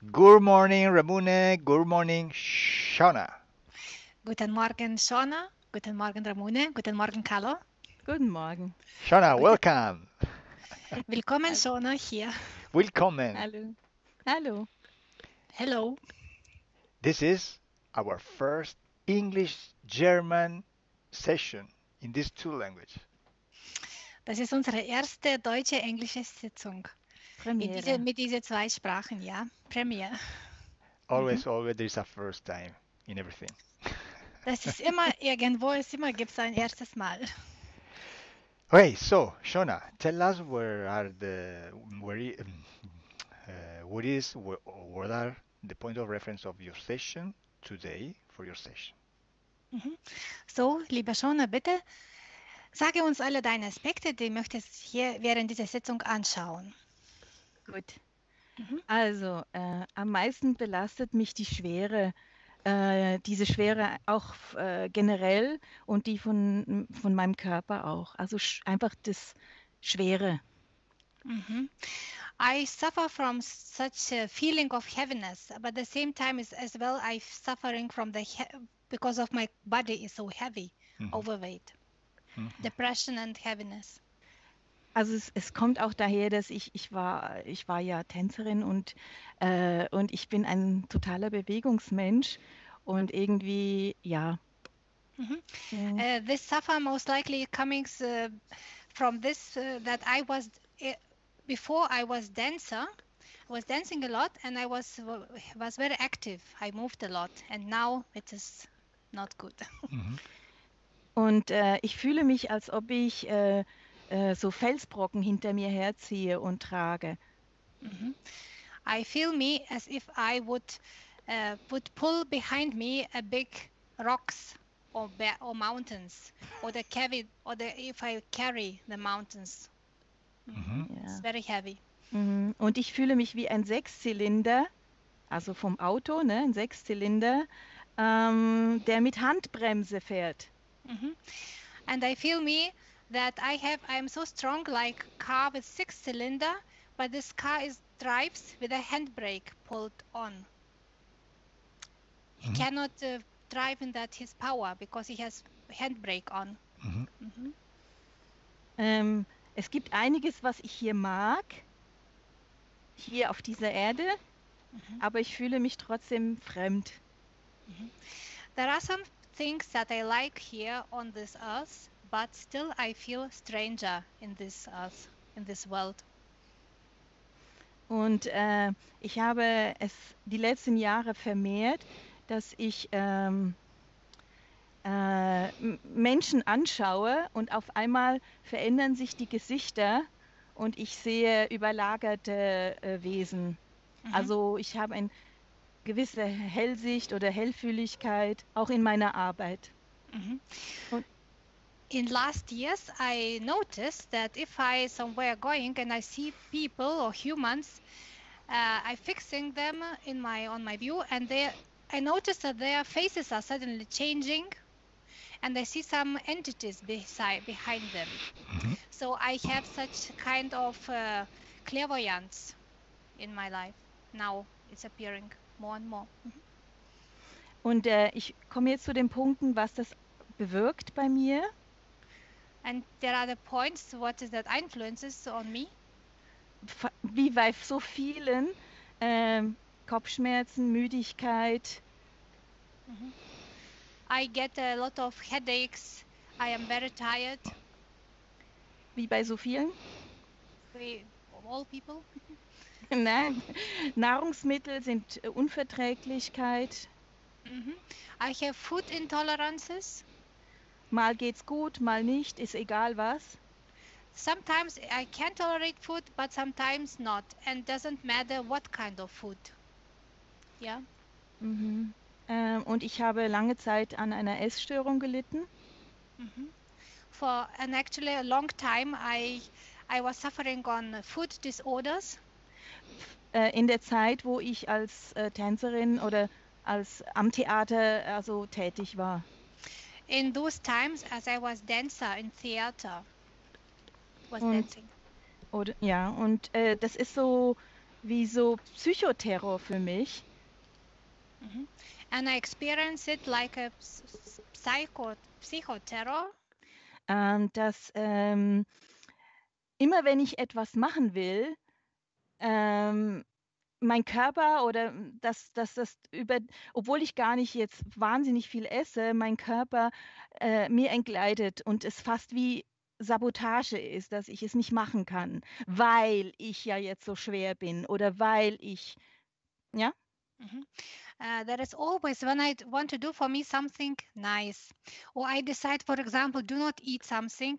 Good morning, Ramune. Good morning, Shona. Guten Morgen, Shona. Guten Morgen, Ramune. Guten Morgen, Carlo. Guten Morgen. Shona, welcome. Willkommen, Shona, hier. Willkommen. Hello. Hello. Hello. This is our first English-German session in these two languages. Das ist unsere erste deutsche englische Sitzung. Mit, diese, Premiere. mit diesen zwei Sprachen, ja. Premiere. Always, always there is a first time in everything. Das ist immer irgendwo, es immer gibt es ein erstes Mal. Okay, so Shona, tell us where are the where uh, what is wh- what are the point of reference of your session today for your session. So, lieber Shona, bitte sage uns alle deine Aspekte, die möchtest hier während dieser Sitzung anschauen. Gut. Mhm. Also, äh, am meisten belastet mich die Schwere, äh, diese Schwere auch äh, generell und die von, von meinem Körper auch. Also sch einfach das Schwere. Mhm. I suffer from such a feeling of heaviness, but at the same time is as well I'm suffering from the he because of my body is so heavy, Mhm. overweight, Mhm. depression and heaviness. Also es, es kommt auch daher, dass ich, ich war, ich war ja Tänzerin und, äh, und ich bin ein totaler Bewegungsmensch und irgendwie, ja. Mm. Uh, this suffer most likely coming uh, from this uh, that I was uh, before I was dancer, I was dancing a lot and I was was very active. I moved a lot and now it is not good. Mhm. Und äh, ich fühle mich, als ob ich äh, so Felsbrocken hinter mir herziehe und trage. Mhm. I feel me as if I would uh, would pull behind me a big rocks or or mountains or the carry or the if I carry the mountains. Mhm. It's Ja. very heavy. Mhm. Und ich fühle mich wie ein Sechszylinder, also vom Auto, ne, ein Sechszylinder, ähm, der mit Handbremse fährt. Mhm. And I feel me that I have I'm so strong like car with six cylinder, but this car is drives with a handbrake pulled on. He Mhm. cannot uh, drive in that his power because he has handbrake on. Mhm. Mhm. Ähm, es gibt einiges, was ich hier mag, hier auf dieser Erde, Mhm. aber ich fühle mich trotzdem fremd. There are some things that I like here on this earth, but still I feel stranger in this earth, in this world. Und äh, ich habe es die letzten Jahre vermehrt, dass ich ähm, äh, Menschen anschaue und auf einmal verändern sich die Gesichter und ich sehe überlagerte äh, Wesen. Mhm. Also ich habe eine gewisse Hellsicht oder Hellfühligkeit auch in meiner Arbeit. Mhm. Und- In last years, I noticed that if I somewhere going and I see people or humans, uh, I fixing them in my on my view, and they, I noticed that their faces are suddenly changing, and I see some entities beside behind them. Mhm. So I have such kind of uh, clairvoyance in my life. Now it's appearing more and more. Mhm. Und äh, ich komme jetzt zu den Punkten, was das bewirkt bei mir. And there are the points. What is that influences on me? wie bei so vielen ähm, Kopfschmerzen, Müdigkeit, Mhm. I get a lot of headaches. I am very tired. wie bei so vielen. We, all people. Nein, Nahrungsmittel sind äh, Unverträglichkeit. Mhm. I have food intolerances. Mal geht's gut, mal nicht, ist egal was. Sometimes I can tolerate food, but sometimes not, and doesn't matter what kind of food. Yeah. Mhm. Ähm, und ich habe lange Zeit an einer Essstörung gelitten. Mhm. For and actually a long time, I I was suffering on food disorders. Äh, in der Zeit, wo ich als äh, Tänzerin oder als am Theater also tätig war. In those times as I was dancer in theater. Was Und- dancing. Oder, ja, und äh, das ist so wie so Psychoterror für mich. Mhm. And I experience it like a psycho psychoterror. Ähm, dass ähm, immer wenn ich etwas machen will, ähm, mein Körper oder mm, dass, dass das über, obwohl ich gar nicht jetzt wahnsinnig viel esse, mein Körper äh, mir entgleitet und es fast wie Sabotage ist, dass ich es nicht machen kann, weil ich ja jetzt so schwer bin oder weil ich, ja, Mhm. Uh, there is always when I want to do for me something nice, or I decide, for example, do not eat something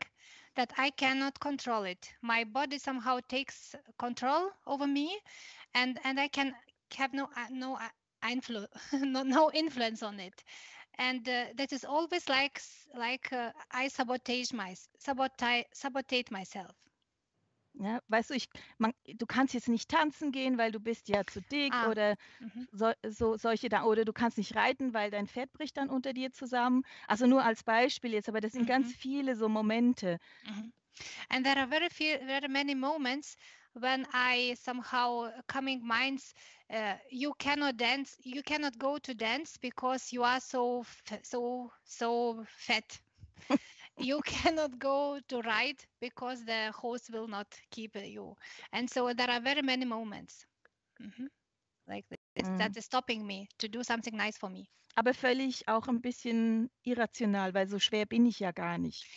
that I cannot control it. My body somehow takes control over me, and and I can have no uh, no influence no, no influence on it. And uh, that is always like like uh, I sabotage my sabotage sabotage myself. ja, weißt du, ich, man, du kannst jetzt nicht tanzen gehen, weil du bist ja zu dick Ah. oder Mhm. so, so solche da oder du kannst nicht reiten, weil dein Fett bricht dann unter dir zusammen. Also nur als Beispiel jetzt, aber das sind ganz Mhm. viele so Momente. Mhm. And there are very few, very many moments when I somehow coming minds, uh, you cannot dance, you cannot go to dance because you are so so so fat. you cannot go to ride because the horse will not keep uh, you. And so there are very many moments, Mhm. like this, that is stopping me to do something nice for me. Aber völlig auch ein bisschen irrational, weil so schwer bin ich ja gar nicht.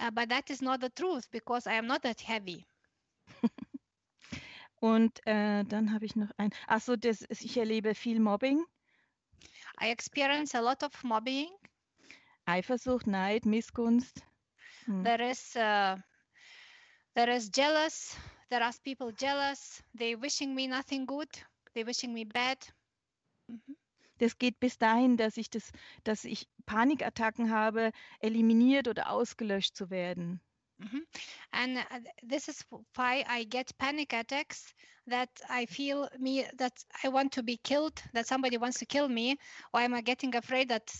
Uh, but that is not the truth because I am not that heavy. Und äh, dann habe ich noch ein, ach so, das, ist- ich erlebe viel Mobbing, I experience a lot of mobbing. Eifersucht, Neid, Missgunst. Hm. there is uh, there is jealous there are people jealous they wishing me nothing good they wishing me bad Mhm. Das geht bis dahin, dass ich das, dass ich Panikattacken habe, eliminiert oder ausgelöscht zu werden. Mhm. and uh, th- this is why i get panic attacks that i feel me that i want to be killed that somebody wants to kill me or i'm uh, getting afraid that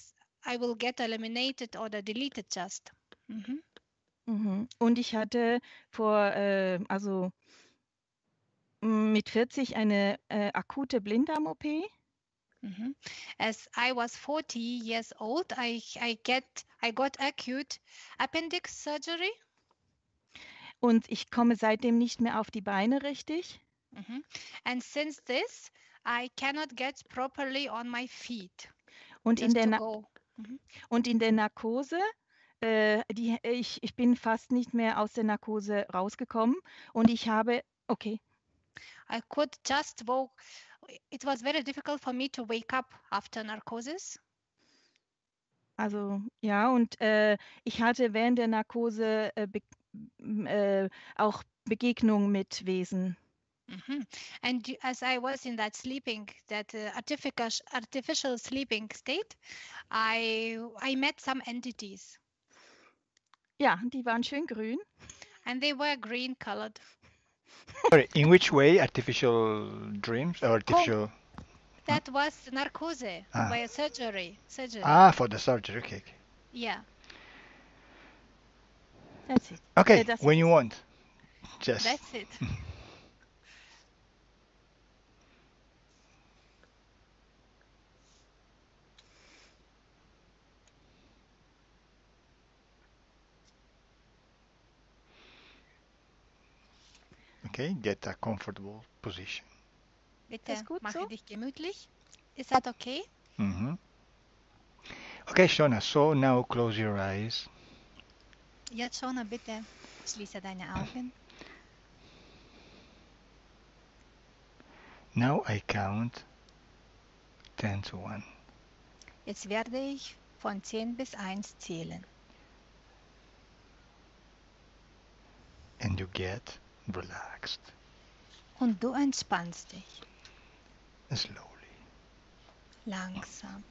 i will get eliminated or deleted just Mhm. Mhm. Und ich hatte vor, äh, also mm, mit 40 eine äh, akute Blinddarm-OP. Mhm. As I was 40 years old, I I get I got acute appendix surgery. Und ich komme seitdem nicht mehr auf die Beine richtig. Mhm. And since this, I cannot get properly on my feet. Und in der, go. und in der Narkose, äh, die, ich, ich bin fast nicht mehr aus der Narkose rausgekommen. Und ich habe, okay, I could just walk. It was very difficult for me to wake up after narcosis. also ja, und äh, ich hatte während der Narkose äh, äh, auch Begegnungen mit Wesen. Mhm. And as I was in that sleeping, that uh, artificial artificial sleeping state, I I met some entities, Ja, die waren schön grün. and they were green colored. Sorry, in which way artificial dreams or artificial? That was narcose Ah. by a surgery. Surgery. Ah, for the surgery. Okay. okay. Yeah. That's it. Okay, that's when it. you want. Just. That's it. Okay, get a comfortable position. Bitte ist gut mache so? dich gemütlich. Is that okay? hmm Okay, Shona, so now close your eyes. Jetzt schon, bitte schließe deine Augen. Now I count 10 to 1. Jetzt werde ich von 10 bis 1 zählen. And you get relaxed Und du entspannst dich slowly. langsam.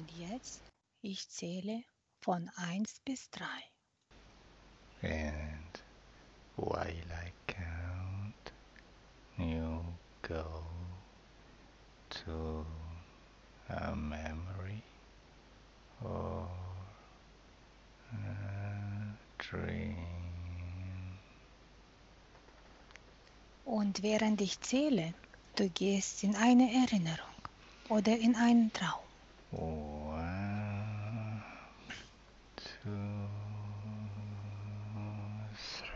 Und jetzt, ich zähle von 1 bis 3. And while I count, you go to a memory or a dream. Und während ich zähle, du gehst in eine Erinnerung oder in einen Traum. One, two, three.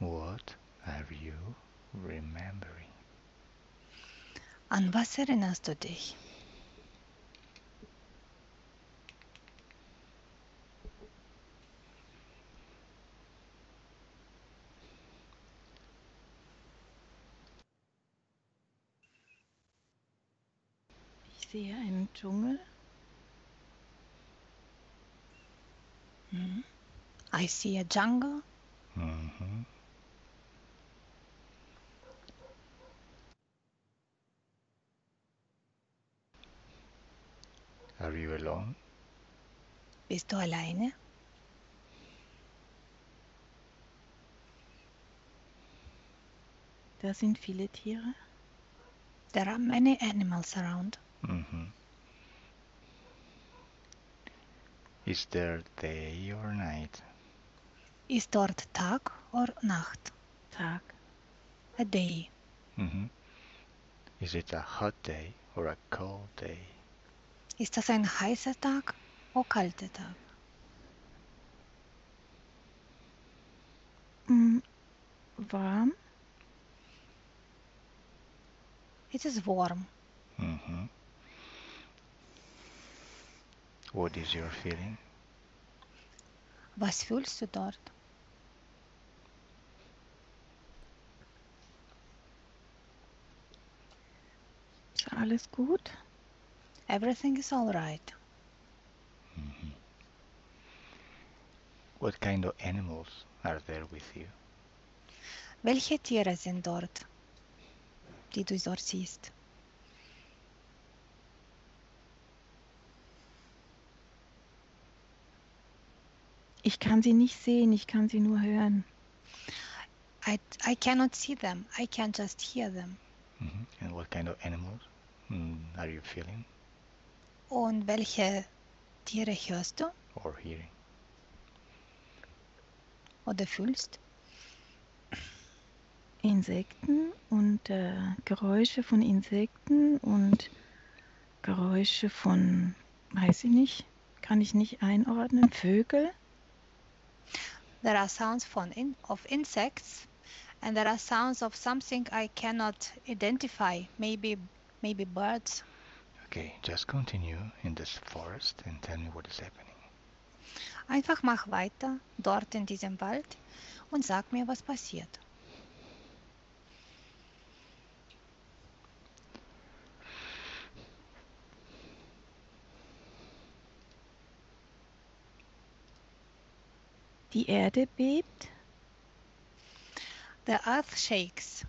What are you remembering? An was erinnerst du dich? Ich sehe einen Dschungel. Mhm. I see a jungle. Are you alone? Bist du alleine? Da sind viele Tiere. There are many animals around. hmm Is there day or night? Ist dort Tag oder Nacht? Tag. A day. hmm Is it a hot day or a cold day? Ist das ein heißer Tag oder kalter Tag? Mm, warm. It is warm. hmm What is your feeling? Was fühlst du dort? Ist alles gut? Everything is alright. hmm What kind of animals are there with you? Welche Tiere sind dort, die du dort siehst? Ich kann sie nicht sehen, ich kann sie nur hören. I, I cannot see them. I can just hear them. hmm And what kind of animals mm, are you feeling Und welche Tiere hörst du or hearing? oder fühlst? Insekten und äh, Geräusche von Insekten und Geräusche von, weiß ich nicht, kann ich nicht einordnen, Vögel. There are sounds from in, of insects and there are sounds of something I cannot identify. Maybe maybe birds. Okay, just continue in this forest and tell me what is happening. Einfach mach weiter dort in diesem Wald und sag mir, was passiert. Die Erde bebt, The earth shakes.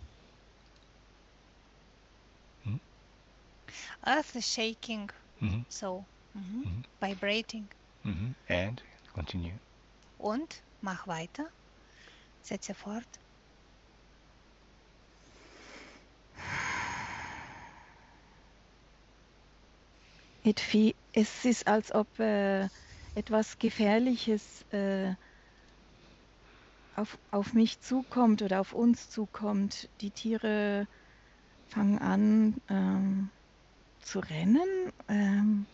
Earth is shaking, hmm so mhm, Mhm. vibrating. hmm And continue. Und mach weiter. Setze fort. It fe es ist, als ob äh, etwas Gefährliches äh, auf, auf mich zukommt oder auf uns zukommt. Die Tiere fangen an ähm, zu rennen. Ähm,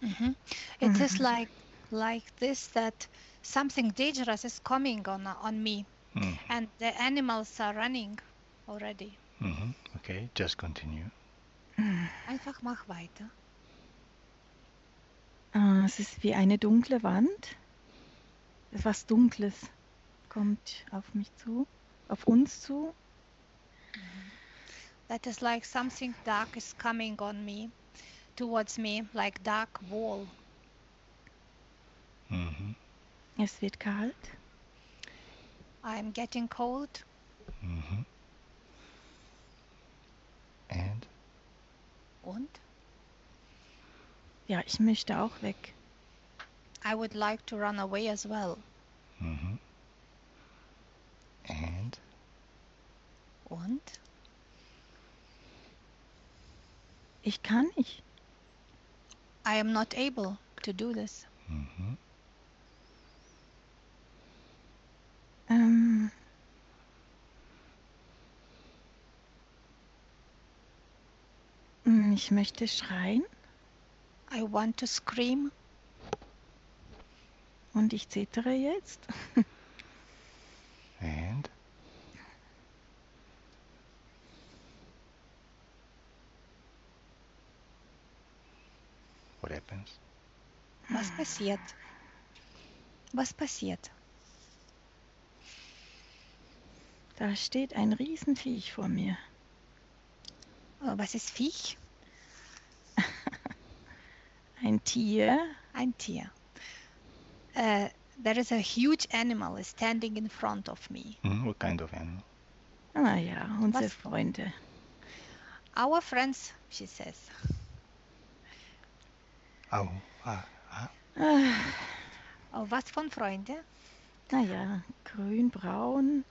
Mhm. It is Mhm. like like this that something dangerous is coming on on me, Mm. and the animals are running already. hmm Okay, just continue. Einfach mach weiter. Äh, es ist wie eine dunkle Wand. Etwas Dunkles kommt auf mich zu, auf uns zu. That is like something dark is coming on me, towards me, like dark wall. Mhm. Es wird kalt. I'm getting cold. Mhm. And Und Ja, ich möchte auch weg. I would like to run away as well. mhm. And Und Ich kann nicht. I am not able to do this. mhm. Ähm, mm, ich möchte schreien I want to scream und ich zittere jetzt. and what happens? Was passiert? Was passiert? Da steht ein Riesenviech vor mir. Äh, Was ist Viech? Ein Tier, Ein Tier. Uh, there is a huge animal standing in front of me. Mhm. What kind of animal? ah ja, unsere Was? Freunde. Our friends, she says. Oh, ah, ah. Ah, Oh, was von Freunde? naja, grün, braun,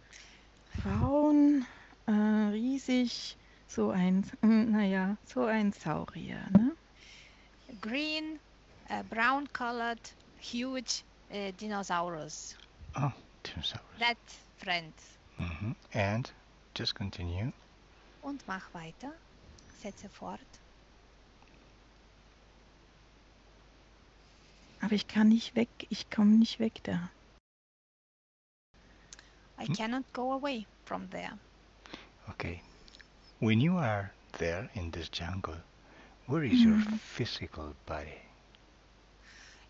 braun, äh, riesig, so ein, mm, naja, so ein Saurier, ne? Green, uh, brown colored, huge uh, dinosaurs. Oh, dinosaurs. That friend. Mhm. And just continue. Und mach weiter. Setze fort. Aber ich kann nicht weg, ich komme nicht weg da. I Hmm? cannot go away from there. Okay. When you are there in this jungle, where is your Mhm. physical body?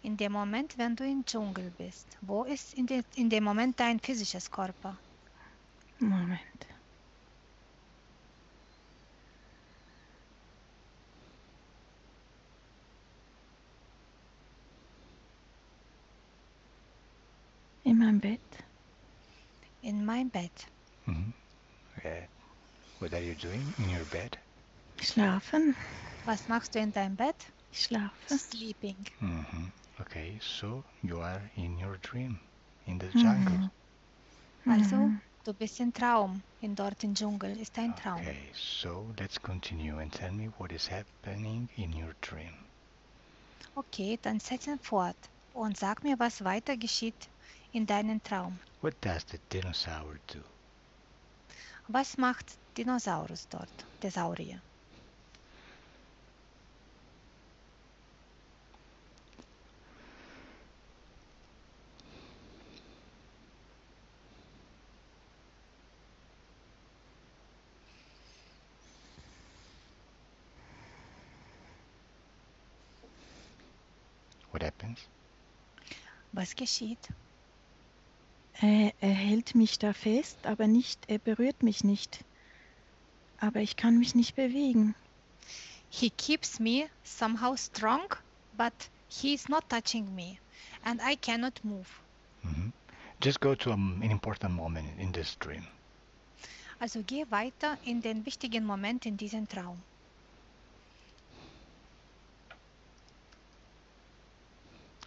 In dem Moment, wenn du im Dschungel bist, wo ist in, de, in dem Moment dein physisches Körper? Moment. In meinem Bett. In mein Bett. Mhm. Uh, what are you doing in your bed? Schlafen. Was machst du in deinem Bett? Ich schlafe. Sleeping. Mhm. Okay, so you are in your dream, in the jungle. Also, Mhm. du bist im Traum. In dort im Dschungel ist ein Traum. Okay, so let's continue and tell me what is happening in your dream. Okay, dann setze fort und sag mir, was weiter geschieht in deinem Traum. What does the dinosaur do? Was macht Dinosaurus dort, der Saurier? What happens? Was geschieht? Er, er hält mich da fest, aber nicht, er berührt mich nicht. Aber ich kann mich nicht bewegen. He keeps me somehow strong, but he is not touching me, and I cannot move. Mhm. Just go to um, an important moment in this dream. Also geh weiter in den wichtigen Moment in diesem Traum.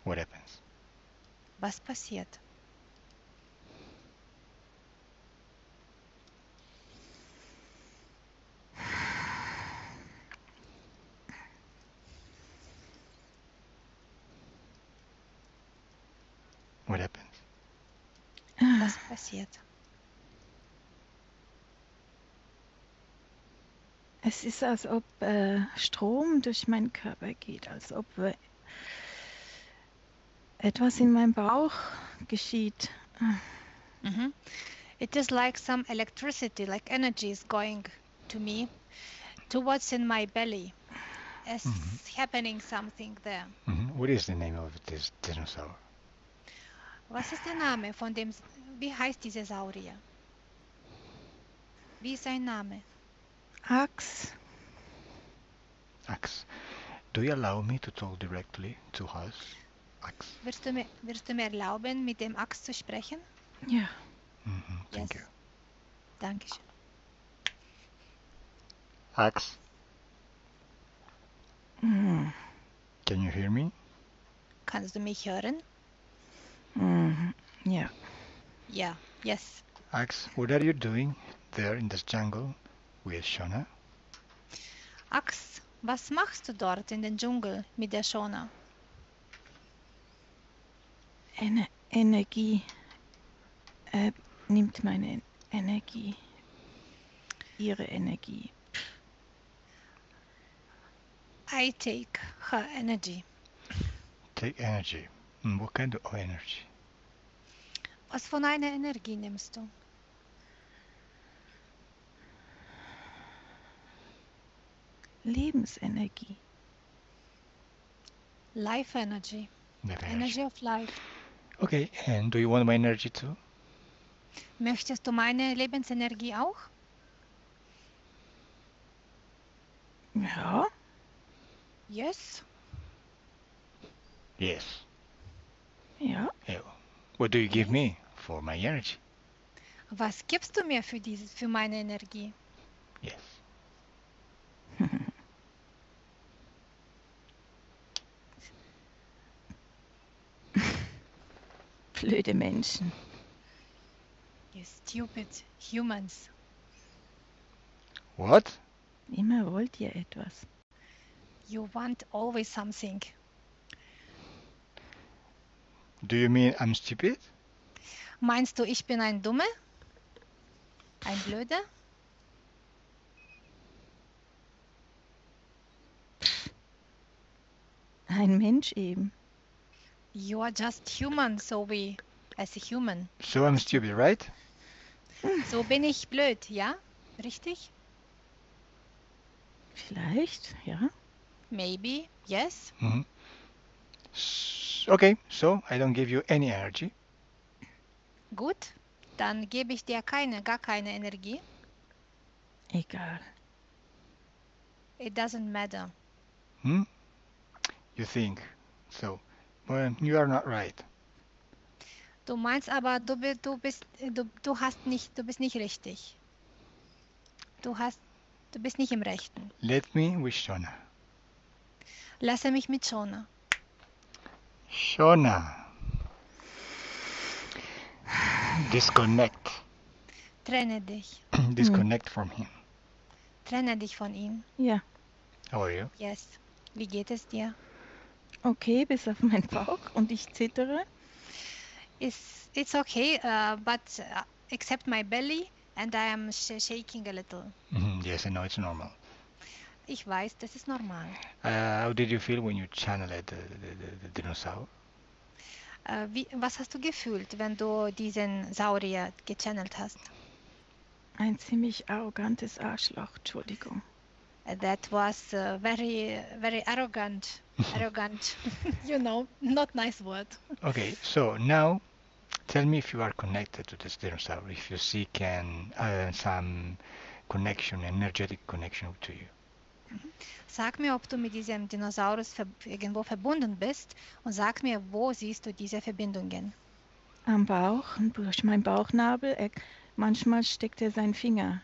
What happens? Was passiert? What happens? Was passiert? Es ist, als ob äh, Strom durch meinen Körper geht, als ob äh, etwas in meinem Bauch geschieht. Mhm. It is like some electricity, like energy is going to me towards in my belly. Is Mhm. happening something there. Mhm. what is the name of this dinosaur? Was ist der Name von dem, wie heißt dieser Saurier? Wie ist sein Name? Ax. Ax. Do you allow me to talk directly to us? Ax. Wirst du mir, wirst du mir erlauben, mit dem Axt zu sprechen? Ja. hmm Thank Yes. you. Dankeschön. Ax, Mhm. can you hear me? Kannst du mich hören? Mhm. Ja. Ja. Yes. Ax, what are you doing there in this jungle with Shona? Axt, was machst du dort in den Dschungel mit der Shona? Ener Energie. Äh, nimmt meine En- Energie. Ihre Energie. I take her energy. Take energy. Mm, What kind of energy? Was von einer Energie nimmst du? Lebensenergie. Life energy. Energy. Energy of life. Okay, and do you want my energy too? Möchtest du meine Lebensenergie auch? Ja. Yes. Yes. Ja. Yeah. What do you give me for my energy? Was gibst du mir für dieses, für meine Energie? Yes. Blöde Menschen. You stupid humans. What? Immer wollt ihr etwas. You want always something. Do you mean I'm stupid? Meinst du, ich bin ein Dumme? Ein Blöder? Ein Mensch eben. You are just human, so we as a human. So I'm stupid, right? So bin ich blöd, ja? Richtig? Vielleicht, ja. Maybe, yes. S- okay, so I don't give you any energy. Gut. Dann gebe ich dir keine, gar keine Energie. Egal. It doesn't matter. Hmm? You think so? Well, you are not right. Du meinst aber, du, du bist, du, du hast nicht, du bist nicht richtig. Du hast, du bist nicht im Rechten. Let me with Shona. Lasse mich mit Shona. Shona. Disconnect. Trenne dich. Disconnect from him. Trenne dich von ihm. Ja. How are you? Yes. Wie geht es dir? Okay, bis auf meinen Bauch und ich zittere. It's, it's okay, uh, but uh, except my belly and I am sh shaking a little. Mhm, Yes, I know it's normal. Ich weiß, das ist normal. Uh, how did you feel when you channeled the, the, the, the dinosaur? Äh, wie, was hast du gefühlt, wenn du diesen Saurier gechannelt hast? Ein ziemlich arrogantes Arschloch, Entschuldigung. Uh, That was uh, very, very arrogant. Arrogant, you know, not nice word. Okay, so now tell me if you are connected to this dinosaur, if you see can uh, some connection, energetic connection to you. Sag mir, ob du mit diesem Dinosaurus ver irgendwo verbunden bist und sag mir, wo siehst du diese Verbindungen? Am Bauch, durch meinen Bauchnabel. Er, manchmal steckt er seinen Finger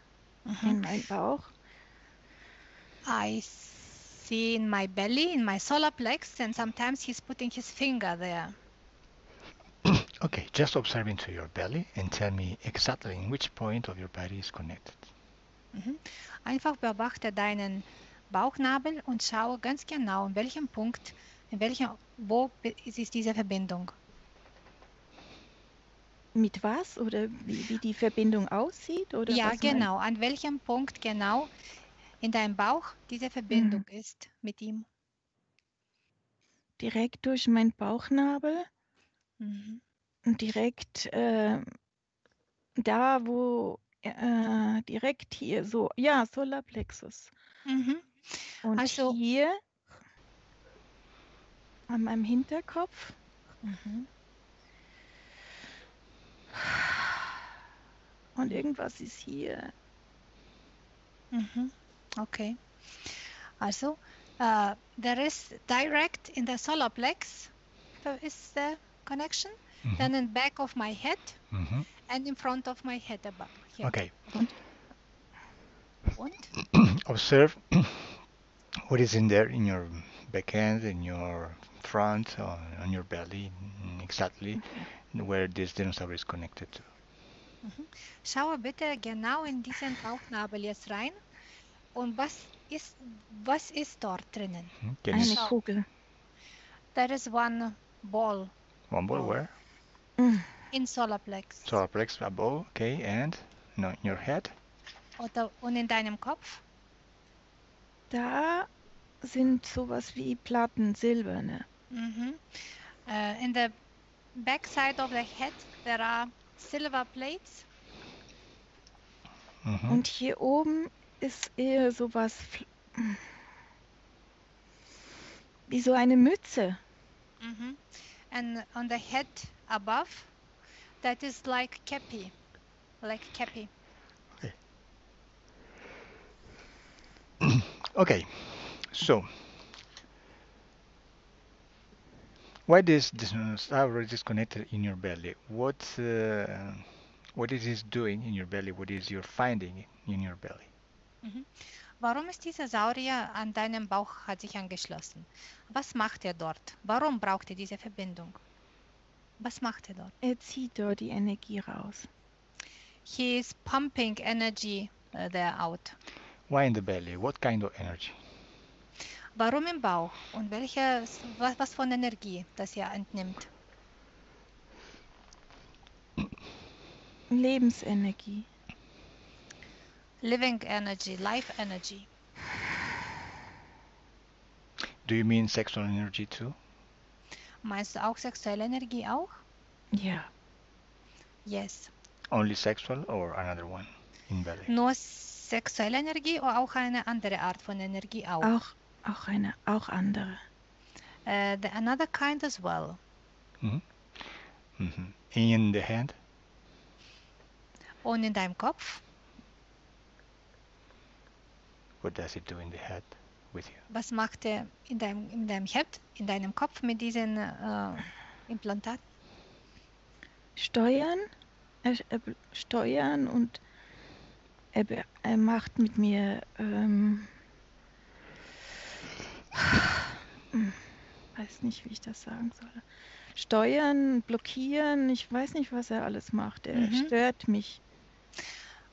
in meinen Bauch. I see in my belly, in my solar plex, and sometimes he's putting his finger there. Okay, just observe into your belly and tell me exactly in which point of your body is connected. Einfach beobachte deinen Bauchnabel und schaue ganz genau, in welchem Punkt, in welchem, wo ist diese Verbindung. Mit was? Oder wie, wie die Verbindung aussieht? Oder Ja, was mein- genau. An welchem Punkt genau in deinem Bauch diese Verbindung ist mit ihm. Direkt durch meinen Bauchnabel Mhm. und direkt äh, da, wo äh, direkt hier so, ja, Solarplexus. Mhm. Und Also- hier an meinem Hinterkopf. Mhm. Und irgendwas ist hier. Mhm. Okay. Also, uh, there is direct in the solar plex there is the connection, Mhm. then in back of my head Mhm. and in front of my head above. Here. Okay. Und? Observe what is in there in your backhand, in your front, on, on your belly, mm, exactly where this dinosaur is connected to. Schaue bitte genau in diesen Bauchnabel jetzt rein. Und was ist, was ist dort drinnen? Hmm? Can Eine you Schau. Kugel. There is one ball one ball Oh. where? Mm. in solar plex. Solar plex, a ball, okay, and no, in your head. Oder, und in deinem Kopf? Da sind sowas wie Platten, silberne. Mhm. Uh, in the back side of the head there are silver plates. Mhm. Und hier oben ist eher sowas fl- mm. wie so eine Mütze. Mhm. And on the head above, that is like kepi, like kepi. Okay, so why this dinosaur is connected in your belly? What uh, what it is doing in your belly? What is your finding in your belly? Warum ist dieser Saurier an deinem Bauch hat sich angeschlossen? Was macht er dort? Warum braucht er diese Verbindung? Was macht er dort? Er zieht dort die Energie raus. He is pumping energy uh, there out. Why in the belly? What kind of energy? Warum im Bauch? Und welche, was, was von Energie, das er entnimmt? Lebensenergie. Living energy, life energy. Do you mean sexual energy too? Meinst du auch sexuelle Energie auch? Ja. Yes. Only sexual or another one in belly? Nur sexuelle Energie oder auch eine andere Art von Energie auch? Auch, auch eine, auch andere. Uh, the another kind as well. hmm In the hand? Und in deinem Kopf? What does it do in the head with you? Was macht er in deinem, in deinem Head, in deinem Kopf mit diesen äh, Implantaten? Steuern, er, er, be- steuern und er, be- er macht mit mir, ähm, hm, weiß nicht, wie ich das sagen soll. Steuern, blockieren, ich weiß nicht, was er alles macht. Er Mhm. stört mich.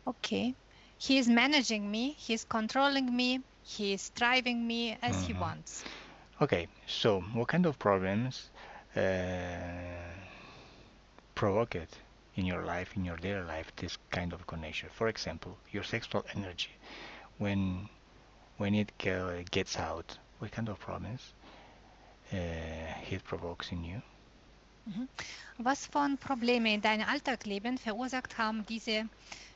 Okay. He is managing me, he is controlling me, he is driving me as he Mhm. wants. Okay, so what kind of problems uh, provoke it in your life, in your daily life, this kind of connection? For example, your sexual energy, when when it ge- gets out, what kind of problems uh, it provokes in you? Was von Probleme in deinem Alltagsleben verursacht haben diese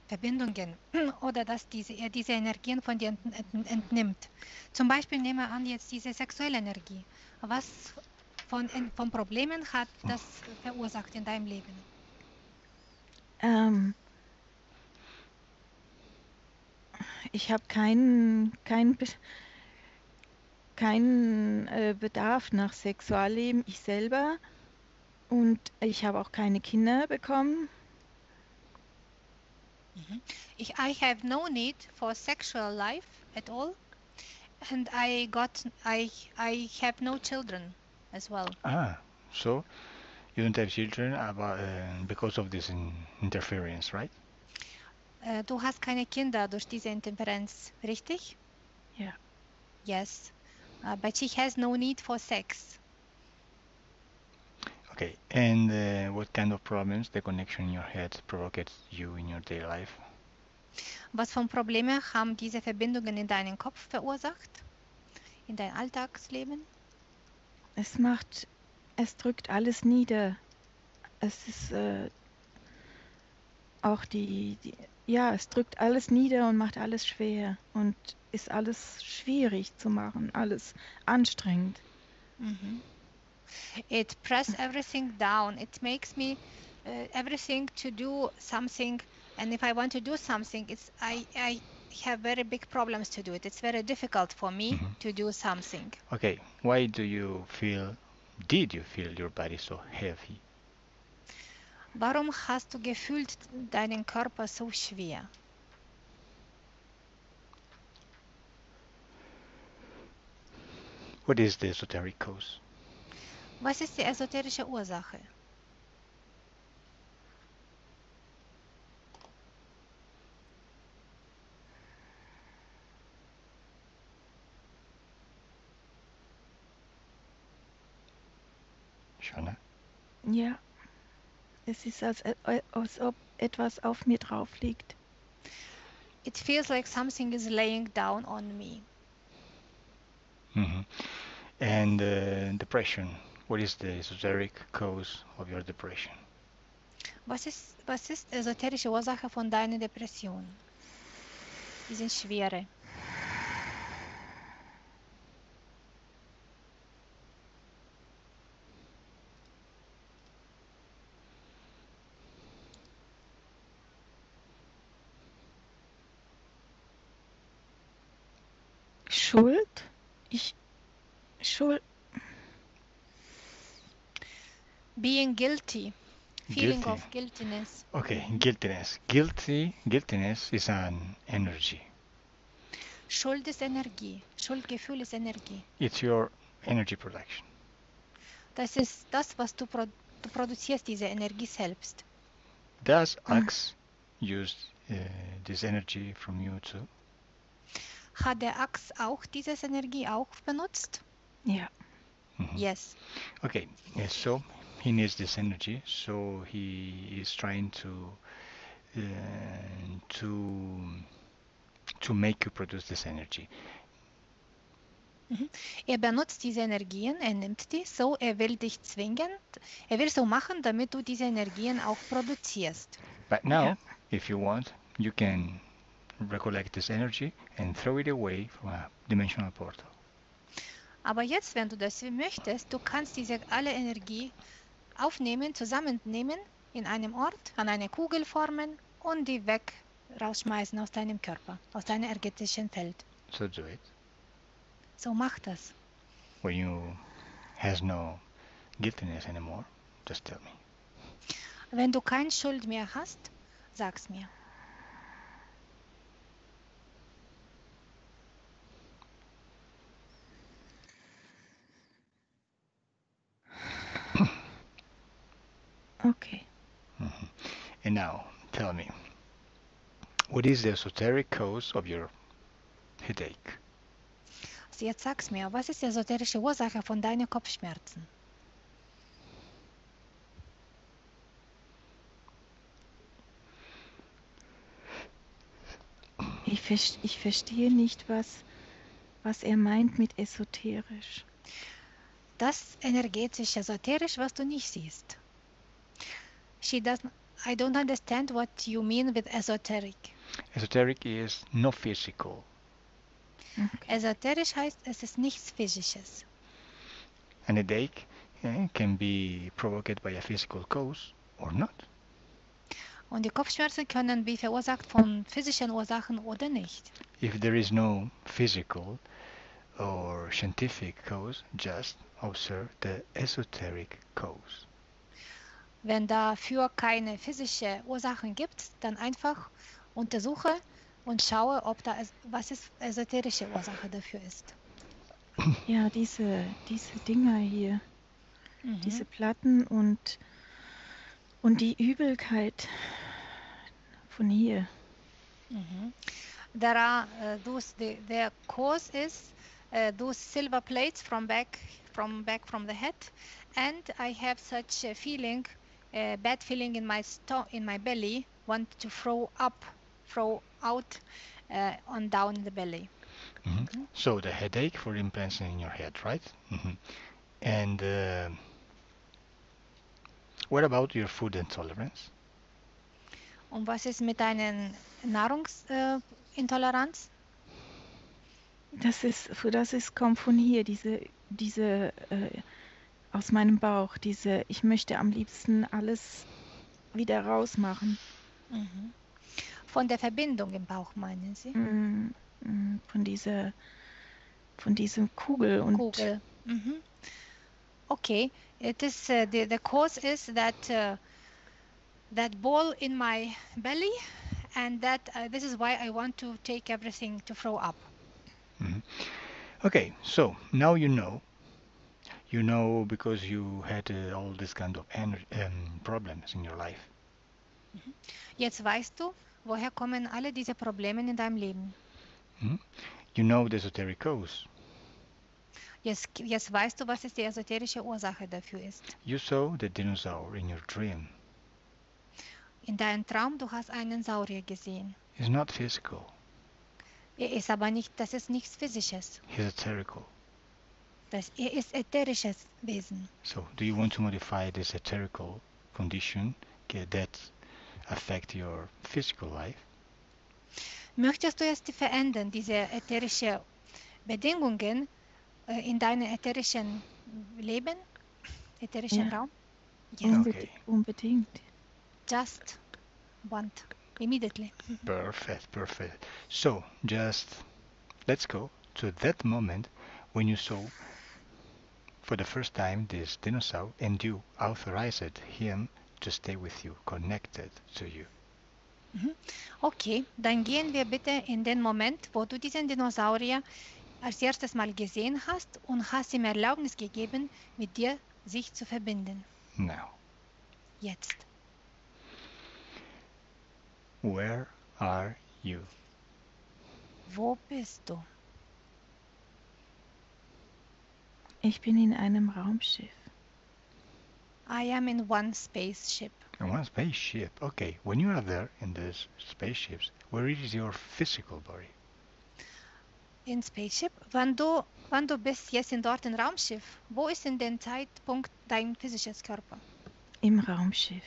Verbindungen oder dass diese, er diese Energien von dir ent, ent, entnimmt? Zum Beispiel nehmen wir an jetzt diese sexuelle Energie. Was von, von Problemen hat das verursacht in deinem Leben? Ähm, ich habe keinen keinen keinen äh, Bedarf nach Sexualleben, ich selber. Und ich habe auch keine Kinder bekommen. Ich, I have no need for sexual life at all and I got I, I have no children as well. Ah, so you don't have children about, uh, because of this in- interference, right? Äh, du hast keine Kinder durch diese Interferenz, richtig? Ja. Yes. Uh, but she has no need for sex. Okay, and uh, what kind of problems the connection in your head provokes you in your daily life? Was von Probleme haben diese Verbindungen in deinen Kopf verursacht? In dein Alltagsleben? Es macht, es drückt alles nieder. Es ist äh, auch die, die, ja, es drückt alles nieder und macht alles schwer und ist alles schwierig zu machen, alles anstrengend. Mhm. It press everything down. It makes me uh, everything to do something. And if I want to do something, it's I I have very big problems to do it. It's very difficult for me Mhm. to do something. Okay, why do you feel, did you feel your body so heavy? Warum hast du gefühlt deinen Körper so schwer? What is the esoteric cause? Was ist die esoterische Ursache? Shona? Ja. Es ist, als, äh, als ob etwas auf mir drauf liegt. It feels like something is laying down on me. hmm And uh, depression. What is the esoteric cause of your depression? Was ist, was ist esoterische Ursache von deiner Depression? Diese Schwere. Being guilty. Feeling Guilty. of guiltiness. Okay, guiltiness. Guilty, guiltiness is an energy. Schuld ist Energie. Schuldgefühl ist Energie. It's your energy production. Das ist das, was du, pro du produzierst, diese Energie selbst. Does. Axe use uh, this energy from you too? Hat der Ax auch diese Energie auch benutzt? Ja. Mhm. Yes. Okay, yes, so he needs this energy, so he is trying to uh, to to make you produce this energy. Er benutzt diese Energien, er nimmt die so, er will dich zwingen, er will so machen, damit du diese Energien auch produzierst. But now, Yeah. if you want, you can recollect this energy and throw it away from a dimensional portal. Aber jetzt, wenn du das möchtest, du kannst diese alle Energie aufnehmen, zusammennehmen, in einem Ort, an eine Kugel formen und die weg rausschmeißen aus deinem Körper, aus deinem energetischen Feld. So do it. So mach das. When you has no guiltiness anymore, just tell me. Wenn du keine Schuld mehr hast, sag's mir. Okay. Mhm. And now, tell me, what is the esoteric cause of your headache? Also jetzt sag's mir, was ist die esoterische Ursache von deinen Kopfschmerzen? Ich, vers ich verstehe nicht, was, was er meint mit esoterisch. Das energetisch esoterisch, was du nicht siehst. She doesn't I don't understand what you mean with esoteric. Esoteric is no physical. Okay. Esoterisch heißt, es ist nichts Physisches. An headache eh, can be provoked by a physical cause or not. Und die Kopfschmerzen können wie verursacht von physischen Ursachen oder nicht. If there is no physical or scientific cause, just observe the esoteric cause. Wenn dafür keine physische Ursachen gibt, dann einfach untersuche und schaue, ob da was es esoterische Ursache dafür ist. Ja, diese, diese Dinger hier, Mhm. diese Platten und, und die Übelkeit von hier. Mhm. There are uh, those the, their cause is uh, those silver plates from back from back from the head, and I have such a feeling, a bad feeling in my sto- in my belly, want to throw up, throw out, uh, on down the belly. Mhm. So the headache for implants in your head, right? Mhm. And uh, what about your food intolerance? Und was ist mit deiner Nahrungsintoleranz? Äh, Intoleranz? Das ist, das ist kommt von hier, diese, diese äh, aus meinem Bauch, diese, ich möchte am liebsten alles wieder rausmachen. Mhm. Von der Verbindung im Bauch meinen Sie? Mm, mm, Von dieser, von diesem Kugel und Kugel. Mhm. Okay, it is uh, the the cause is that uh, that ball in my belly, and that uh, this is why I want to take everything to throw up. Mhm. Okay, so now you know. You know because you had uh, all this kind of ener- um, problems in your life. Jetzt weißt du, woher kommen alle diese Probleme in deinem Leben. Mhm. You know the esoteric cause. Jetzt, jetzt weißt du, was es die esoterische Ursache dafür ist. You saw the dinosaur in your dream. In deinem Traum, du hast einen Saurier gesehen. It's not physical, Er ist aber nicht, das ist nichts Physisches. he's etherical. Das, er ist ätherisches Wesen. So, do you want to modify this etherical condition that affect your physical life? Möchtest du jetzt verändern, diese ätherische Bedingungen äh, in deinem ätherischen Leben, ätherischen Ja. Raum? Yes, Okay. unbedingt. just want, immediately. Perfect, perfect. So, just let's go to that moment when you saw for the first time this dinosaur and you authorized him to stay with you, connected to you. Okay, dann gehen wir bitte in den Moment, wo du diesen Dinosaurier als erstes Mal gesehen hast und hast ihm Erlaubnis gegeben, mit dir sich zu verbinden. Now, Jetzt. where are you? Wo bist du? Ich bin in einem Raumschiff. I am in one spaceship. In one spaceship. Okay, when you are there in these spaceships, where is your physical body? In Spaceship? Wann du, wann du bist jetzt in dort im Raumschiff? Wo ist in dem Zeitpunkt dein physisches Körper? Im Raumschiff.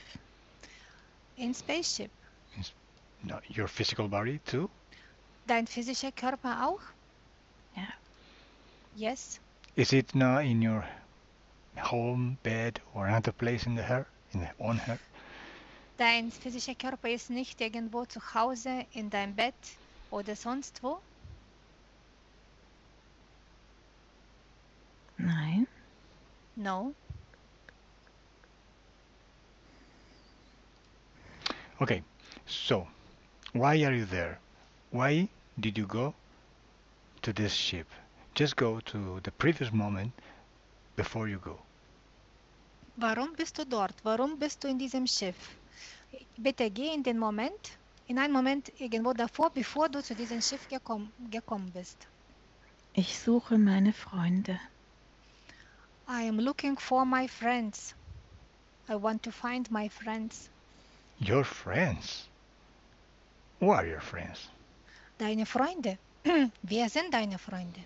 In Spaceship. No, your physical body too? Dein physischer Körper auch? Ja. Yes. Is it now in your home, bed, or another place in the her, in the, on her? Dein physischer Körper ist nicht irgendwo zu Hause, in deinem Bett oder sonst wo? Nein. No. Okay, so why are you there? Why did you go to this ship? Just go to the previous moment before you go. Warum bist du dort? Warum bist du in diesem Schiff? Bitte geh in den Moment, in einen Moment irgendwo davor, bevor du zu diesem Schiff gekomm, gekommen bist. Ich suche meine Freunde. I am looking for my friends. I want to find my friends. Your friends. Who are your friends? Deine Freunde. Wer sind deine Freunde?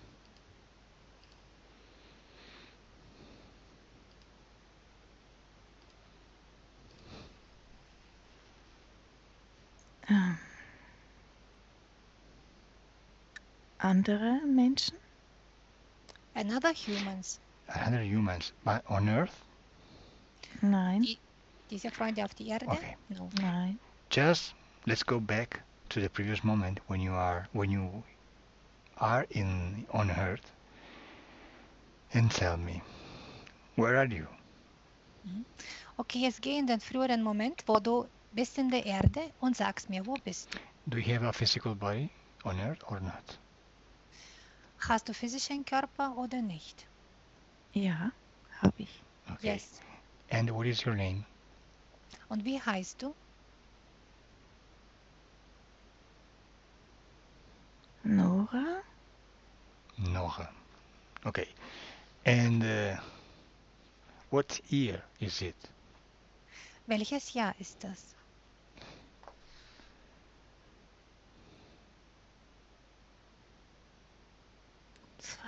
Ähm, andere Menschen? Another humans. Another humans but on Earth? Nein. Die- Diese Freunde auf die Erde? Okay. No. Nein. Just let's go back to the previous moment when you are when you are in on Earth and tell me where are you? Mhm. Okay, jetzt geh in den früheren Moment, wo du bist in der Erde und sagst mir, wo bist du? Do you have a physical body on Earth or not? Hast du physischen Körper oder nicht? Ja, habe ich. Okay. Yes. And what is your name? Und wie heißt du? Nora? Nora. Okay. And uh, what year is it? Welches Jahr ist das?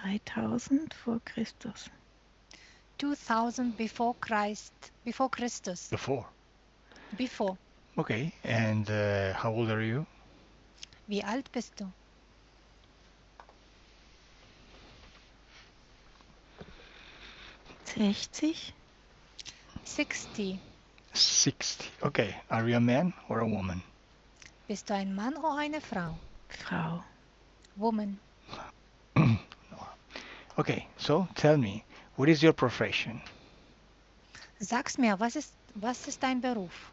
Zweitausend vor Christus. 2000 before Christ, before Christus, Before. before. Okay. And uh, how old are you? Wie alt bist du? 60. 60. 60. Okay. Are you a man or a woman? Bist du ein Mann oder eine Frau? Frau. Woman. Okay. So tell me, what is your profession? Sag's mir, was ist, was ist dein Beruf?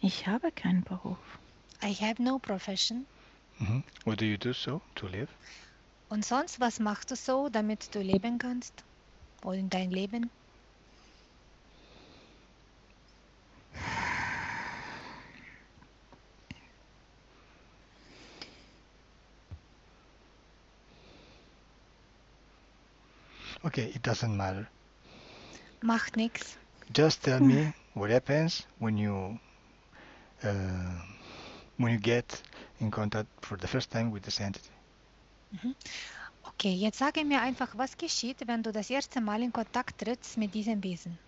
Ich habe keinen Beruf. I have no profession. hmm What do you do so to live? Und sonst, was machst du so, damit du leben kannst? Oder in dein Leben? Okay, it doesn't matter. Macht nix. Just tell me what happens when you uh, when you get in contact for the first time with this entity. Okay, jetzt sage mir einfach, was geschieht, wenn du das erste Mal in Kontakt trittst mit diesem Wesen.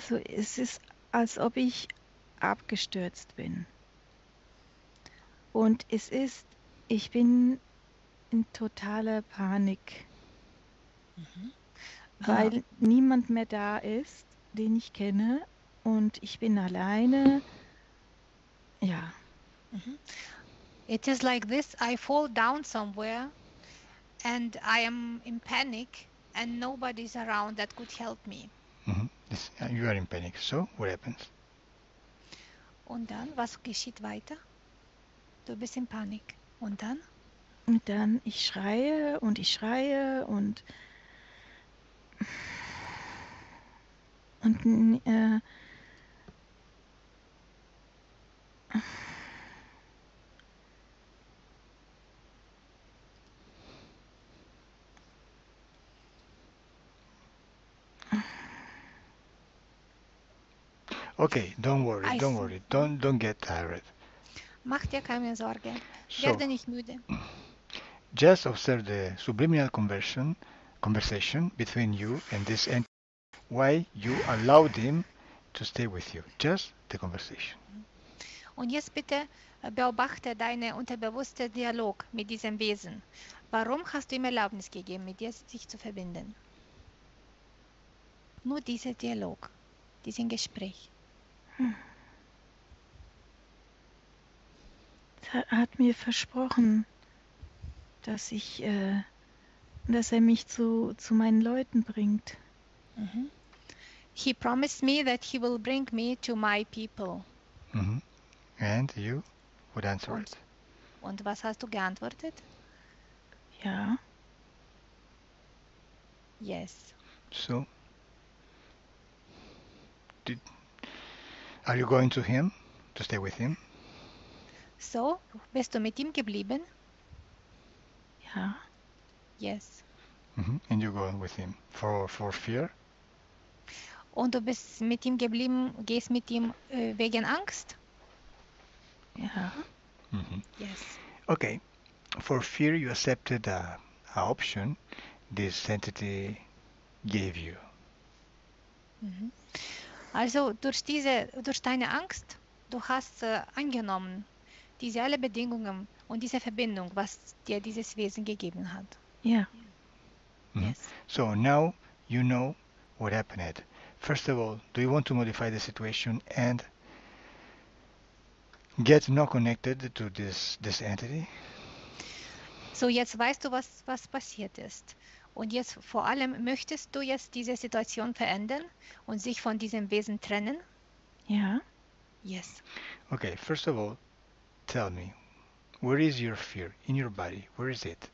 Also es ist, als ob ich abgestürzt bin. Und es ist, ich bin in totaler Panik, weil niemand mehr da ist, den ich kenne. Und ich bin alleine. Ja, It is like this, I fall down somewhere and I am in panic and nobody's around that could help me. hmm This, uh, you are in panic. So what happens? Und dann, was geschieht weiter? Du bist in Panik. Und dann? und dann ich schreie und ich schreie und und äh, Okay, don't worry, I don't see. worry, don't don't get tired. Mach dir keine Sorge. So Werde nicht müde. just observe the subliminal conversion conversation between you and this entity. Why you allowed him to stay with you? Just the conversation. Und jetzt bitte äh, beobachte deinen unterbewussten Dialog mit diesem Wesen. Warum hast du ihm Erlaubnis gegeben, mit dir sich zu verbinden? Nur dieser Dialog, diesen Gespräch. Er hat mir versprochen, dass ich äh, dass er mich zu zu meinen Leuten bringt. Mhm. He promised me that he will bring me to my people. hmm And you would answer Und, it. und was hast du geantwortet? Ja, Yes. So, did, are you going to him to stay with him? So, bist du mit ihm geblieben? ja, Yes. hmm And you go with him for for fear? Und du bist mit ihm geblieben, gehst mit ihm äh, wegen Angst? ja, hmm Yes. Okay. For fear, you accepted a, a option this entity gave you. Mhm. Also durch diese, durch deine Angst, du hast äh, angenommen diese alle Bedingungen und diese Verbindung, was dir dieses Wesen gegeben hat. ja, Mhm. Yes. So now you know what happened. First of all, do you want to modify the situation and get not connected to this this entity? So, jetzt weißt du, was, was passiert ist. Und jetzt vor allem möchtest du jetzt diese Situation verändern und sich von diesem Wesen trennen? ja. Yes. Okay. First of all, tell me, where is your fear in your body? Where is it?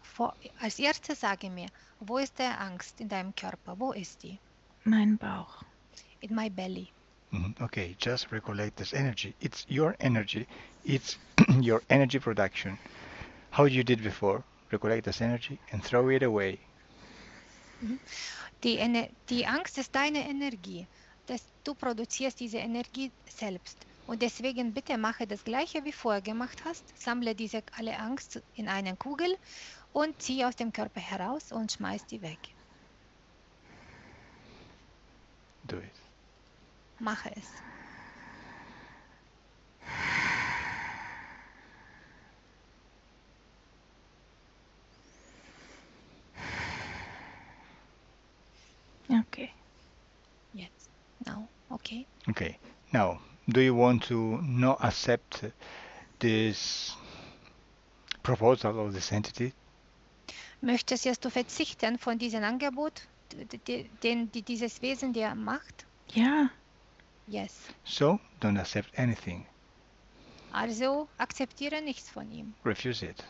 Vor, als erstes sage mir, wo ist der Angst in deinem Körper? Wo ist die? Mein Bauch. In my belly. Mhm. Okay, just recollect this energy. It's your energy. It's your energy production. How you did before. Recollect this energy and throw it away. Die, Ener die Angst ist deine Energie. Das, du produzierst diese Energie selbst. Und deswegen bitte mache das gleiche wie vorher gemacht hast. Sammle diese alle Angst in eine Kugel und zieh aus dem Körper heraus und schmeiß die weg. Do it. Mache es. Okay. Jetzt. Now. Okay. Okay. Now, do you want to not accept this proposal of this entity? Möchtest jetzt du verzichten von diesem Angebot, den die dieses Wesen dir macht? Ja. Yes. So, don't accept anything. Also akzeptiere nichts von ihm. Refuse it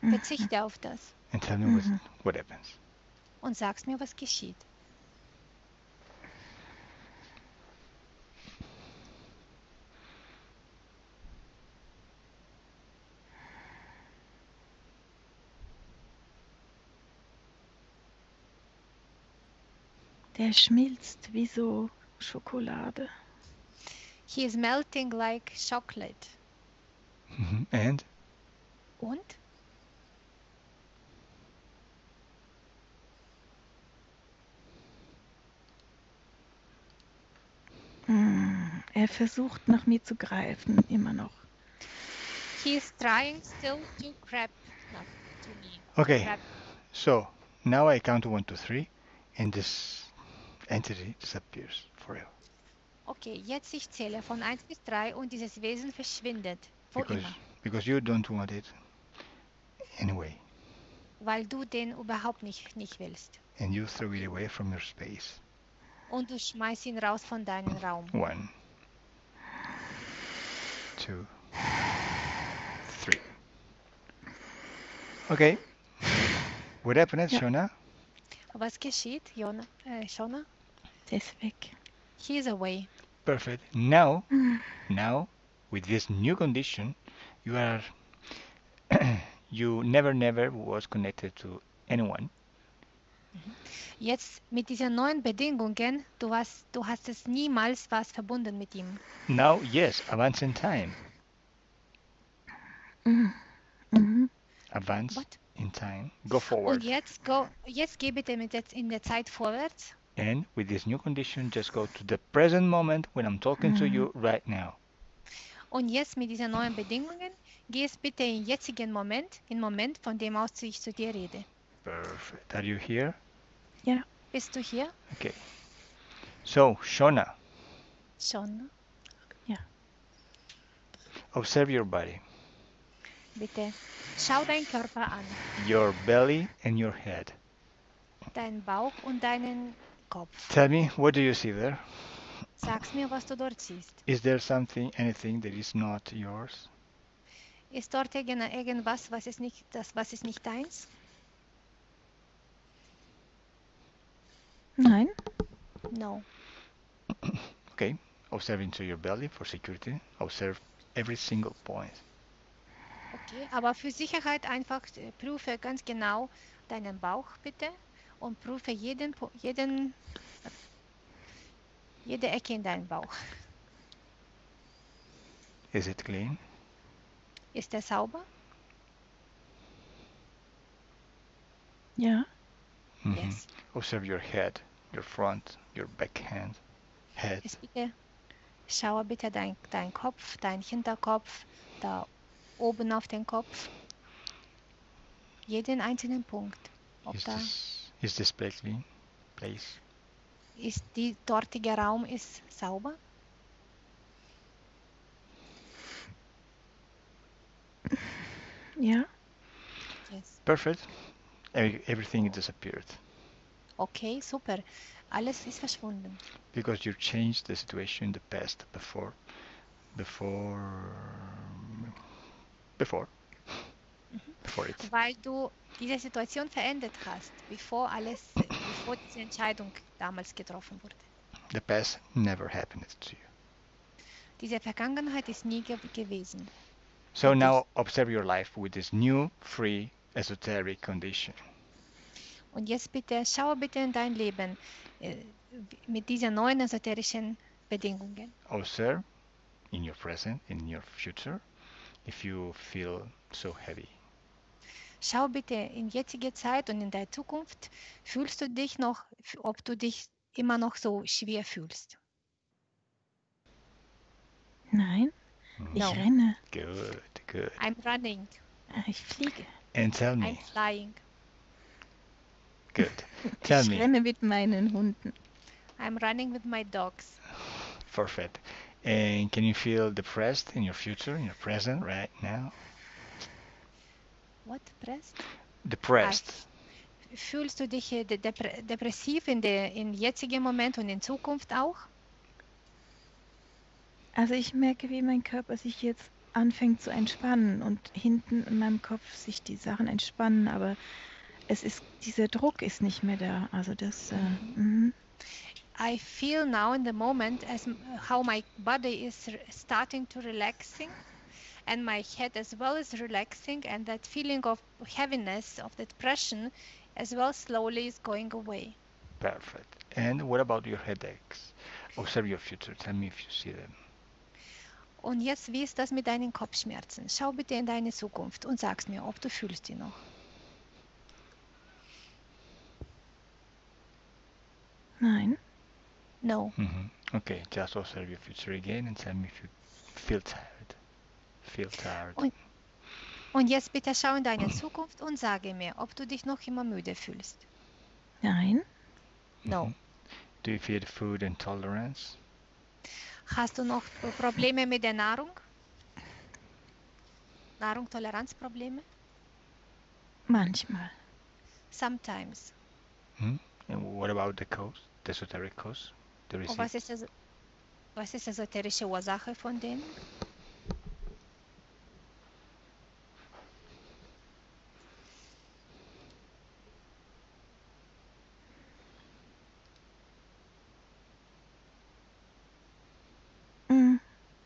Verzichte auf das and tell me what, what happens. und sagst mir, was geschieht. Der schmilzt wie so Schokolade. He is melting like chocolate. Mhm. And Und? Mm, Er versucht nach mir zu greifen, immer noch. He is trying still to grab to me. okay, Grab. so now I count one, two, three, and this entity disappears forever Okay, jetzt ich zähle von 1 bis 3 und dieses Wesen verschwindet. Wo because immer. because you don't want it anyway, Weil du den überhaupt nicht, nicht willst. and you throw it away from your space. Und du schmeißt ihn raus von deinem Raum. One, two, three. Okay. What happened, Ja. Shona? Was geschieht, Jona, äh, Shona? Der ist weg. He is away. Perfect. Now, now, with this new condition, you are, you never, never was connected to anyone. Jetzt mit diesen neuen Bedingungen, du hast, du hast es niemals was verbunden mit ihm. Now, yes, advance in time. Mhm. Advance What? in time. Go Und forward. jetzt, go, jetzt geh bitte mit der, in der Zeit vorwärts. And with this new condition, just go to the present moment when I'm talking to you mm. right now. Und jetzt mit diesen neuen Bedingungen, geh es bitte im jetzigen Moment, im Moment, von dem aus ich zu dir rede. Perfect. Are you here? Yeah. Bist du hier? Okay. So, Shona, Shona. Yeah. observe your body, Bitte schau deinen Körper an, your belly and your head. deinen Bauch und deinen Kopf. Tell me, what do you see there? Sag's mir, was du dort siehst. Is there something, anything that is not yours? Ist dort irgend- irgendwas, was ist nicht, das, was ist nicht deins? Nein. No. Okay. Observe into your belly for security. Observe every single point. Okay, aber für Sicherheit einfach äh, prüfe ganz genau deinen Bauch bitte und prüfe jeden, jeden, jede Ecke in deinem Bauch. Is it clean? Ist der sauber? Ja. Mhm. Yes. Observe your head, your front, your backhand, head. Bitte schaue bitte dein, dein Kopf, dein Hinterkopf, da oben auf den Kopf. Jeden einzelnen Punkt. Ob Is da this, is this place clean? Place? ist die dortige Raum ist sauber? Yeah. Yes. Perfect. Everything disappeared Okay, super. Alles ist verschwunden. because you changed the situation in the past before, before, before, before it. Weil du diese Situation verändert hast, bevor alles, bevor diese Entscheidung damals getroffen wurde. The past never happened to you. Diese Vergangenheit ist nie ge gewesen. So Okay. now observe your life with this new, free, esoteric condition. Und jetzt bitte, schau bitte in dein Leben äh, mit diesen neuen esoterischen Bedingungen. Observe in your present, in your future, if you feel so heavy. Schau bitte in jetzige Zeit und in der Zukunft. Fühlst du dich noch, ob du dich immer noch so schwer fühlst? Nein, ich No. renne. Good, good. I'm running, Ah, Ich fliege. And tell I'm me, flying, good. Tell ich me, renne mit meinen Hunden. I'm running with my dogs. perfect. And can you feel depressed in your future, in your present, right now? What, pressed? Depressed. Fühlst du dich äh, de depre depressiv in der in jetzigen Moment und in Zukunft auch? Also ich merke, wie mein Körper sich jetzt anfängt zu entspannen und hinten in meinem Kopf sich die Sachen entspannen, aber es ist, dieser Druck ist nicht mehr da. Also das, äh, mhm. I feel now in the moment as m- how my body is starting to relaxing and my head as well is relaxing and that feeling of heaviness of the depression as well slowly is going away. Perfect. And what about your headaches? Observe your future. Tell me if you see them. Und jetzt, wie ist das mit deinen Kopfschmerzen? Schau bitte in deine Zukunft und sag's mir, ob du fühlst die noch. nein, No. hmm Okay, just observe your future again and tell me if you feel tired. Feel tired. Und- Und jetzt bitte schau in deine Zukunft und sage mir, ob du dich noch immer müde fühlst. nein, No. Mhm. Do you feel food intolerance? Hast du noch Probleme mit der Nahrung? Nahrungtoleranzprobleme? manchmal. Sometimes. Hmm? And what about the cause, the esoteric cause? The was ist, das, was ist die esoterische Ursache von denen? Mm,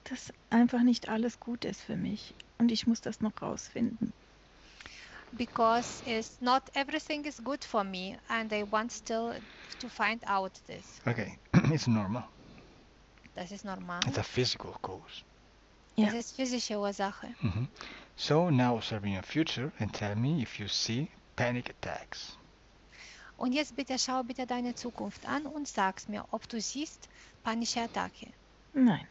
Dass einfach nicht alles gut ist für mich und ich muss das noch rausfinden. Because it's not everything is good for me and I want still to find out this. Okay, it's normal. Das ist normal. It's a physical cause. Ja. Das ist physische Ursache. Mhm. So now observing your future and tell me if you see panic attacks. Und jetzt bitte schau bitte deine Zukunft an und sag's mir, ob du siehst panische Attacke. Nein,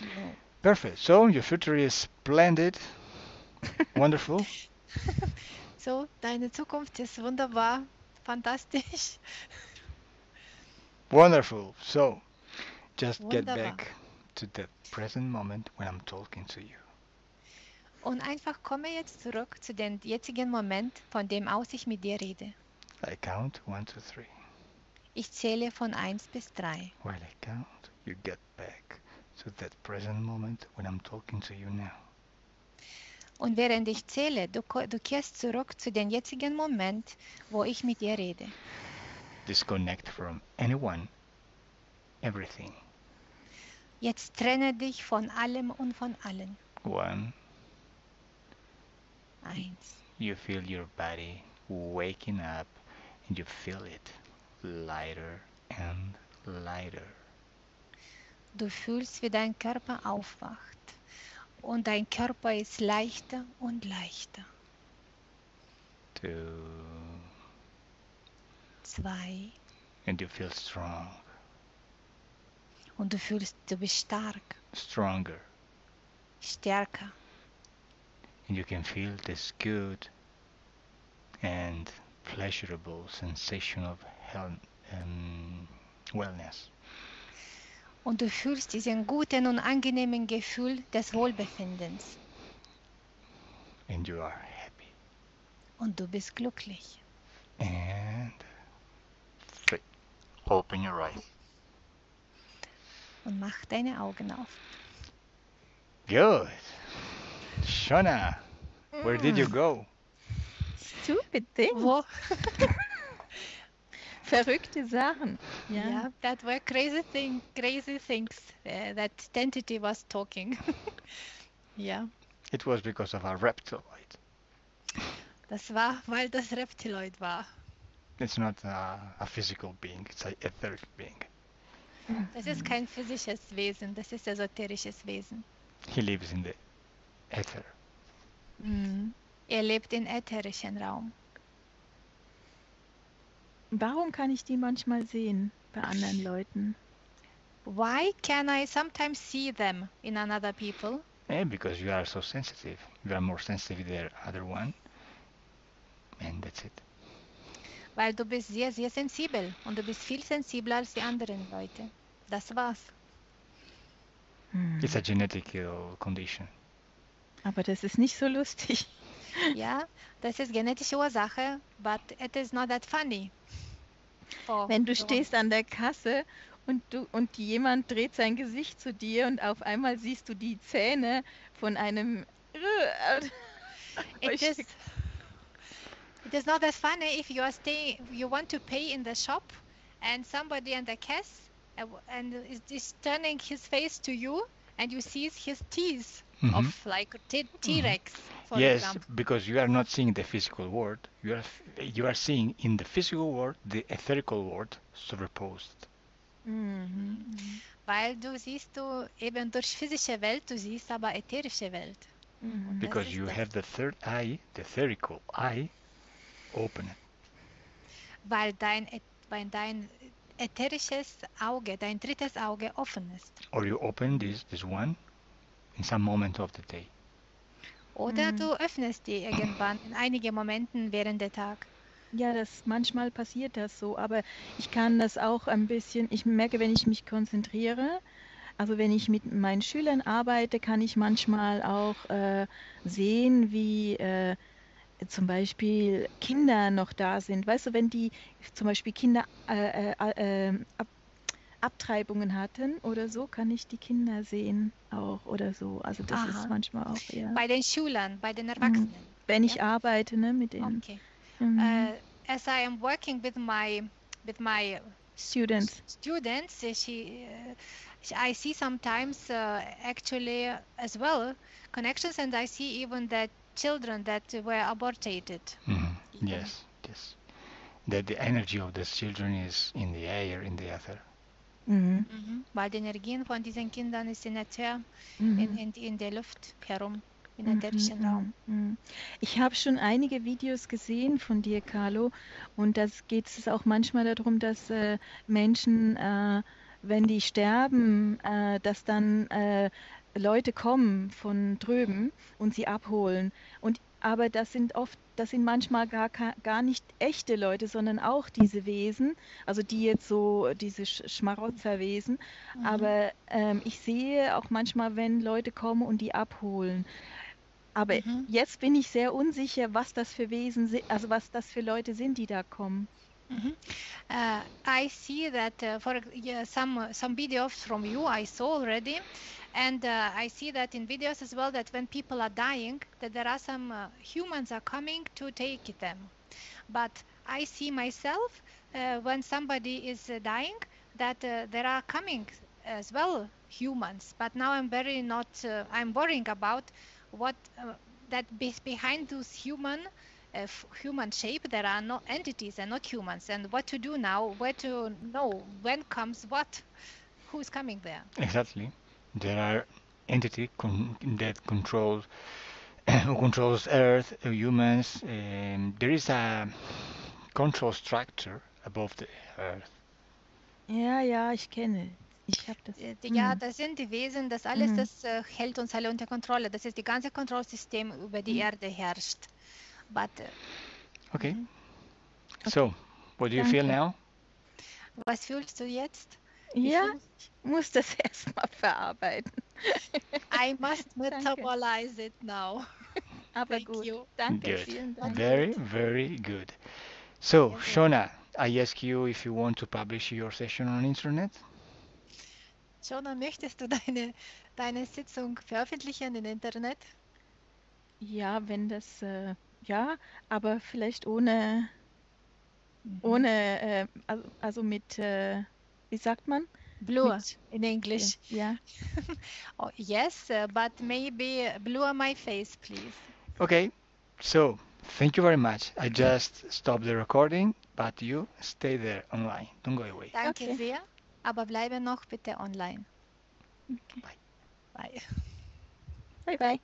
No. Perfect. So your future is splendid, wonderful. So, deine Zukunft ist wunderbar, fantastisch. Wonderful. So just get Wunderbar. back to the present moment when I'm talking to you. Und einfach komme jetzt zurück zu dem jetzigen Moment, von dem aus ich mit dir rede. I count one, two, three. Ich zähle von 1 bis 3. While I count, you get back to that present moment when I'm talking to you now. Und während ich zähle, du, du kehrst zurück zu dem jetzigen Moment, wo ich mit dir rede. Disconnect from anyone, everything. Jetzt trenne dich von allem und von allen. One, 1. you feel your body waking up and you feel it lighter and lighter. Du fühlst, wie dein Körper aufwacht. Und dein Körper ist leichter und leichter. Two, 2. and you feel strong, Und du fühlst, du bist stark, stronger, stärker. and you can feel this good and pleasurable sensation of health, um, wellness. Und du fühlst diesen guten und angenehmen Gefühl des Wohlbefindens. and you are happy. Und du bist glücklich. And three. Open your eyes. Und mach deine Augen auf. Good. Shona, where did you go? stupid thing, Wo? verrückte Sachen. Ja, Yeah, that were crazy thing, crazy things uh, that entity was talking. ja, It was because of a reptiloid. das war, weil das Reptiloid war. It's not a, a physical being, it's a etheric being. Das ist kein physisches Wesen, das ist esoterisches Wesen. He lives in the ether. Mhm. Er lebt in ätherischen Raum. Warum kann ich die manchmal sehen bei anderen Leuten? Why can I sometimes see them in another people? Eh, because you are so sensitive. You are more sensitive than the other one. And that's it. Weil du bist sehr, sehr sensibel und du bist viel sensibler als die anderen Leute. Das war's. Hm. It's a genetic uh, condition. Aber das ist nicht so lustig. Ja, das ist genetische Ursache, but it is not that funny. For Wenn du the one- stehst an der Kasse und du und jemand dreht sein Gesicht zu dir und auf einmal siehst du die Zähne von einem It is, it is not that funny if you are staying, you want to pay in the shop and somebody in the cash uh, and is, is turning his face to you and you see his teeth Mhm. of like T- T-Rex, for yes, example. because you are not seeing the physical world. You are you are seeing in the physical world the etherical world superposed. Mhm. Weil du siehst du eben durch physische Welt, du siehst aber ätherische Welt. Mhm. Because you das. have the third eye, the etherical eye, open. Weil dein, ä- weil dein ätherisches Auge, dein drittes Auge offen ist. Or you open this this one in some moment of the day. Oder Mhm. du öffnest die irgendwann in einigen Momenten während der Tag. Ja, das manchmal passiert das so, aber ich kann das auch ein bisschen, ich merke, wenn ich mich konzentriere, also wenn ich mit meinen Schülern arbeite, kann ich manchmal auch äh, sehen, wie äh, zum Beispiel Kinder noch da sind. Weißt du, wenn die zum Beispiel Kinder äh, äh, äh, Ab Abtreibungen hatten oder so, kann ich die Kinder sehen auch oder so. Also das Aha. ist manchmal auch, ja. Bei den Schülern, bei den Erwachsenen. Wenn ich ja. arbeite, ne, mit den Okay. mhm, Uh, as I am working with my with my Students. students, she, uh, sh- I see sometimes uh, actually as well connections, and I see even that children that were aborted. Mhm. Even. Yes, yes. That the energy of the children is in the air, in the ether. Mhm. Mhm. Weil die Energien von diesen Kindern ist in der, Mhm. in, in, in der Luft herum, Mhm, ätherischen Raum. mhm, mhm. Ich habe schon einige Videos gesehen von dir, Carlo, und das geht es auch manchmal darum, dass äh, Menschen, äh, wenn die sterben, äh, dass dann äh, Leute kommen von drüben und sie abholen. Und aber das sind oft, das sind manchmal gar, gar nicht echte Leute, sondern auch diese Wesen, also die jetzt so, diese Sch Schmarotzerwesen. Mhm. Aber ähm, ich sehe auch manchmal, wenn Leute kommen und die abholen. Aber Mhm. jetzt bin ich sehr unsicher, was das für Wesen sind, also was das für Leute sind, die da kommen. Mhm. Uh, I see that uh, for yeah, some some videos from you I saw already, and uh, I see that in videos as well that when people are dying, that there are some uh, humans are coming to take them. But I see myself uh, when somebody is uh, dying that uh, there are coming as well humans. But now I'm very not uh, I'm worrying about what that be behind those human human shape there are no entities and not humans and what to do now where to know when comes what who's coming there Exactly. There are entity con- that control who controls Earth, uh, humans. Um, there is a control structure above the Earth. Ja, ja, ich kenne. Ich habe das. Äh, die- ja Mhm. das sind die Wesen das alles Mhm. das äh, hält uns alle unter Kontrolle das ist die ganze Kontrollsystem über die Mhm. Erde herrscht but äh, Okay. Mhm. So, what do you feel now? was fühlst du jetzt Wie Ja, ich muss das erstmal verarbeiten. I must metabolize it now Aber Thank gut. you. Danke, Good. vielen Dank. Very, very good. So, Yes, Shona, I ask you if you want to publish your session on internet. Jonah möchtest du deine deine Sitzung veröffentlichen im Internet Ja, wenn das, äh, ja, aber vielleicht ohne, Mhm. ohne, äh, also, also mit, äh, wie sagt man? Mit- in English. Ja. Oh, yes, uh, but maybe blur my face, please. Okay, so thank you very much. I just stopped the recording, but you stay there online. Don't go away. Danke Okay. sehr. aber bleibe noch bitte online. Okay. Bye. Bye bye.